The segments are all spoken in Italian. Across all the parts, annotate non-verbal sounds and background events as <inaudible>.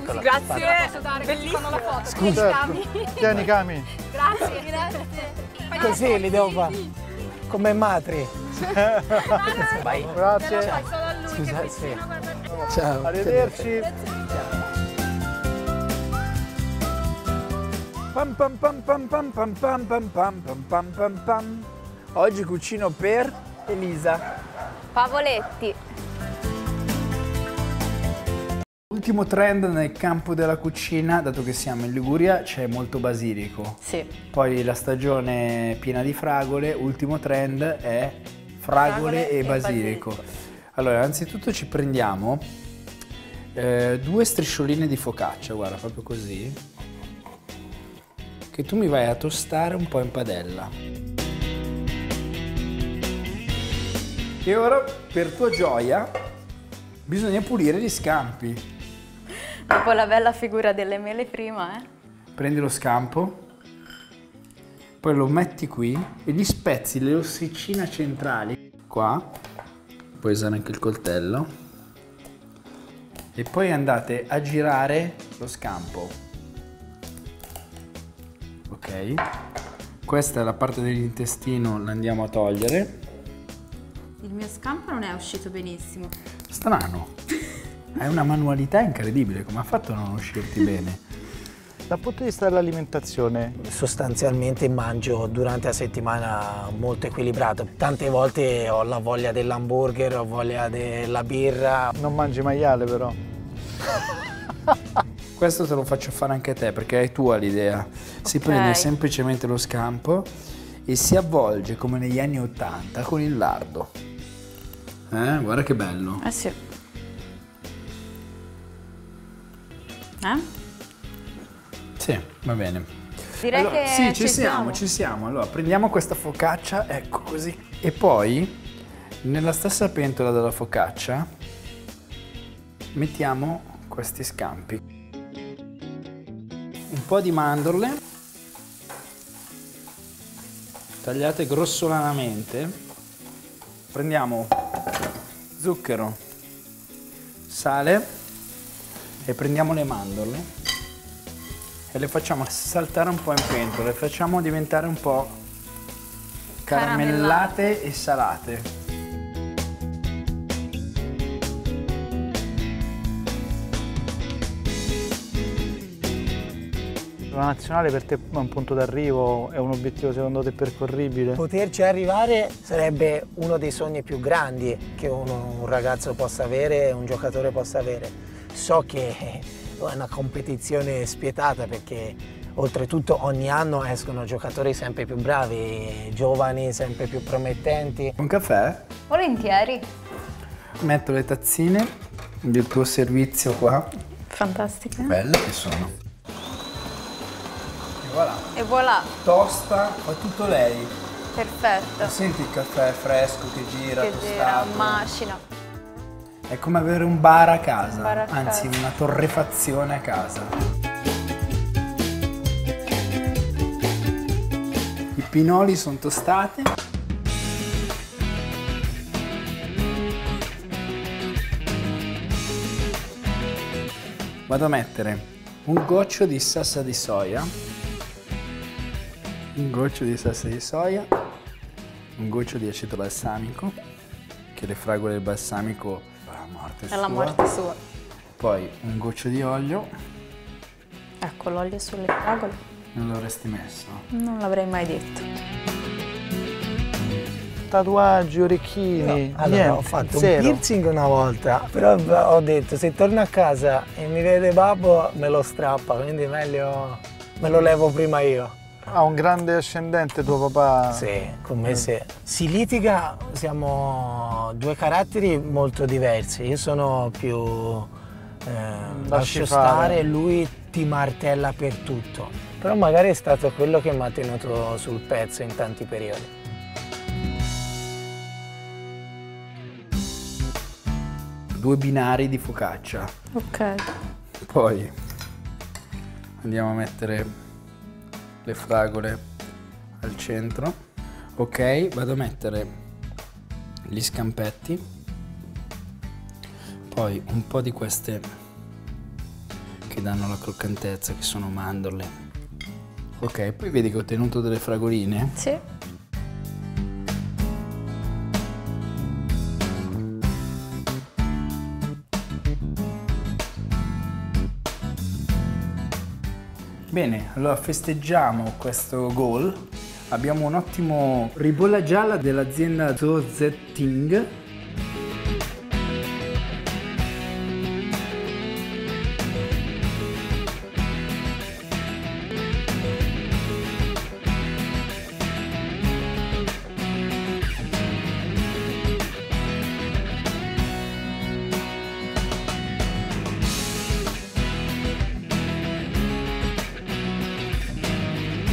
Eccola. Grazie, bellissimo. la foto. Scusa, tieni Cami. Grazie, grazie. Così li devo fare. Come matri. Vai. Grazie. Solo a lui Scusa, che sì. vicino, guarda. Ciao. Arrivederci. Pam pam pam pam pam pam pam pam pam pam pam pam pam. Oggi cucino per Elisa. Favoletti. Ultimo trend nel campo della cucina, dato che siamo in Liguria, c'è molto basilico. Sì. Poi la stagione piena di fragole, ultimo trend è fragole, Fragole e, e basilico. basilico. Allora, anzitutto ci prendiamo eh, due striscioline di focaccia, guarda, proprio così, che tu mi vai a tostare un po' in padella. E ora, per tua gioia, bisogna pulire gli scampi. Dopo la bella figura delle mele prima, eh. Prendi lo scampo, poi lo metti qui e gli spezzi le ossicine centrali qua, puoi usare anche il coltello, e poi andate a girare lo scampo. Ok? Questa è la parte dell'intestino, la andiamo a togliere. Il mio scampo non è uscito benissimo. Strano. Hai una manualità incredibile, come ha fatto a non uscirti <laughs> bene? Dal punto di vista dell'alimentazione, Sostanzialmente mangio durante la settimana molto equilibrato. Tante volte ho la voglia dell'hamburger, ho voglia della birra. Non mangi maiale però. <laughs> Questo te lo faccio fare anche a te perché è tua l'idea. Si prende semplicemente lo scampo e si avvolge come negli anni 80 con il lardo. Eh, guarda che bello. Eh sì. Eh? Sì, va bene. Direi Allora, che sì, ci, ci siamo, siamo. ci siamo. Allora, prendiamo questa focaccia, ecco così. E poi, nella stessa pentola della focaccia, mettiamo questi scampi. Un po' di mandorle, tagliate grossolanamente. Prendiamo zucchero, sale e prendiamo le mandorle e le facciamo saltare un po' in pentola, le facciamo diventare un po' caramellate e salate. La nazionale per te è un punto d'arrivo, è un obiettivo secondo te percorribile? Poterci arrivare sarebbe uno dei sogni più grandi che uno- un ragazzo possa avere, un giocatore possa avere. So che è una competizione spietata perché oltretutto ogni anno escono giocatori sempre più bravi, giovani, sempre più promettenti. Un caffè? Volentieri. Metto le tazzine del tuo servizio qua. Fantastiche. Belle che sono. E voilà. E voilà, Tosta, fa tutto lei. perfetto. Senti il caffè fresco che gira, Che gira, tostato. macina. È come avere un bar a casa, bar a anzi casa. una torrefazione a casa. I pinoli sono tostati. Vado a mettere un goccio di salsa di soia, un goccio di salsa di soia, un goccio di aceto balsamico, che le fragole del balsamico morte È la sua. morte sua. Poi un goccio di olio, Ecco l'olio sulle fragole. non l'avresti messo? Non l'avrei mai detto. Tatuaggi, orecchini, Allora, niente, ho fatto zero. un piercing una volta, però ho detto se torno a casa e mi vede babbo me lo strappa, quindi meglio me lo levo prima io. Ha un grande ascendente tuo papà. Sì, con me sì. Si litiga, siamo due caratteri molto diversi. Io sono più eh, lascio fare. stare, lui ti martella per tutto. Però magari è stato quello che mi ha tenuto sul pezzo in tanti periodi. Due binari di focaccia. Ok. Poi andiamo a mettere le fragole al centro. Ok, vado a mettere gli scampetti. Poi un po' di queste che danno la croccantezza, che sono mandorle. Ok, poi vedi che ho tenuto delle fragoline. Sì. Bene, allora festeggiamo questo goal. Abbiamo un ottimo ribolla gialla dell'azienda Zozetting.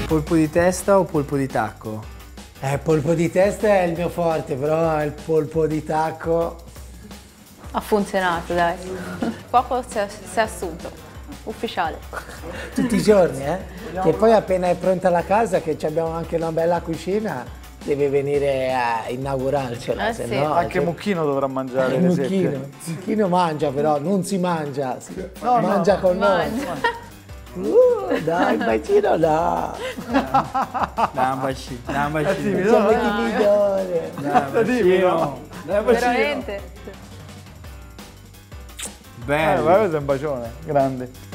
Polpo di testa o polpo di tacco? Eh, polpo di testa è il mio forte, però il polpo di tacco Ha funzionato, dai. Poco si è, si è assunto. Ufficiale. tutti i giorni, eh? Che poi appena è pronta la casa, che ci abbiamo anche una bella cucina, deve venire a inaugurarcela, Eh se sì. no... Anche che- Mucchino dovrà mangiare le mucchino. Mucchino mangia però, non si mangia, si No, no, mangia con mangia. noi. Uh, dai, bacino no! Dai un bacino, dai bacino. Facciamo il migliore! Dai bacino. Dai bacino. Veramente. Eh, Bello. ma questo è un bacione, grande.